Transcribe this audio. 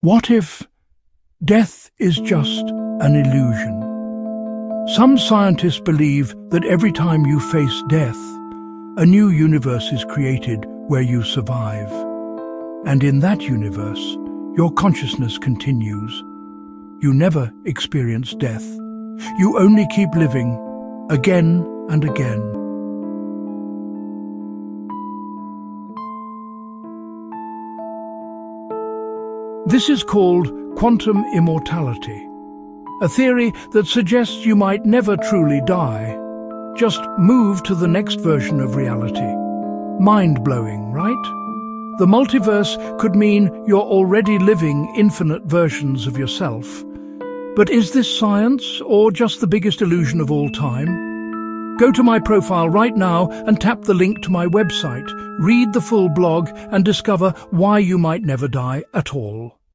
What if death is just an illusion? Some scientists believe that every time you face death, a new universe is created where you survive. And in that universe, your consciousness continues. You never experience death. You only keep living, again and again. This is called quantum immortality, a theory that suggests you might never truly die, just move to the next version of reality. Mind-blowing, right? The multiverse could mean you're already living infinite versions of yourself. But is this science or just the biggest illusion of all time? Go to my profile right now and tap the link to my website. Read the full blog and discover why you might never die at all.